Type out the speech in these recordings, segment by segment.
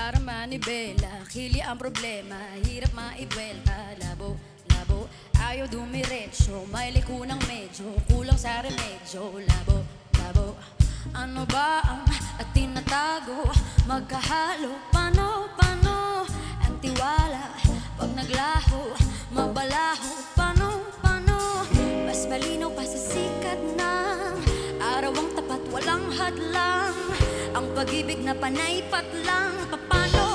para manibela Hili ang problema, hirap maibwelta Labo, labo, ayaw dumiretso May liko ng medyo, kulang sa remedyo Labo, labo, ano ba ang tinatago? Magkahalo, paano, paano? Ang tiwala, pag naglaho pag-ibig na panay patlang. Paano,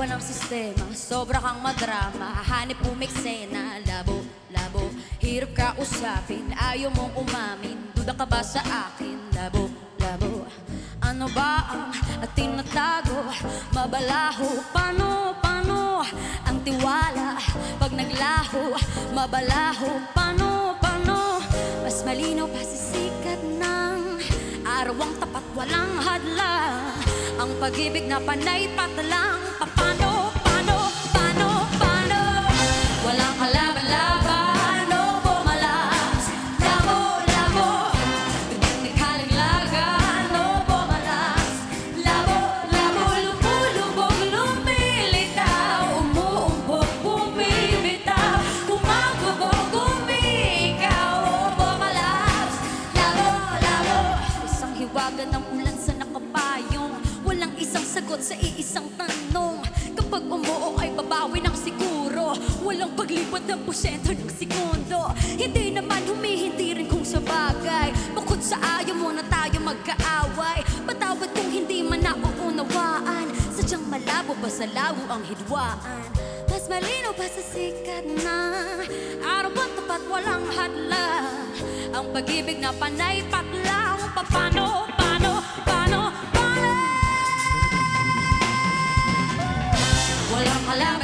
ewan ang sistema Sobra kang madrama Hanip umiksena Labo, labo, hirap ka usapin Ayaw mong umamin Duda ka ba sa akin? Labo, labo Ano ba ang tinatago? Mabalaho, paano, paano? Ang tiwala Pag naglaho Mabalaho, paano, paano? Mas malinaw pa sa sikat ng Araw ang tapat, walang pag-ibig na panay patlang Paano, paano, paano, paano? Walang kalaban-laban o pumalas Labo, labo. Biglang nagkalaglagan o pumalas Labo, labo, lumulubog, lumilitaw. Umuumbog, bumibitaw. Kumagubog, umikaw o pumalas Labo, labo. Isang hiwaga ng ulan sa nakapayong Walang isang sagot sa iisang tanong. Kapag umuo ay babawi ng siguro. Walang paglipat ng porsyento ng segundo. Hindi naman humihindi rin kung sa bagay. Bukod sa ayaw mo na tayo magkaaway. Patawad kung hindi man nauunawaan. Sadyang malabo ba sa lawo ang hidwaan? Mas malinaw pa sa sikat na Araw at tapat walang hadlang Ang pag-ibig na panay patlang Paano, Ojalá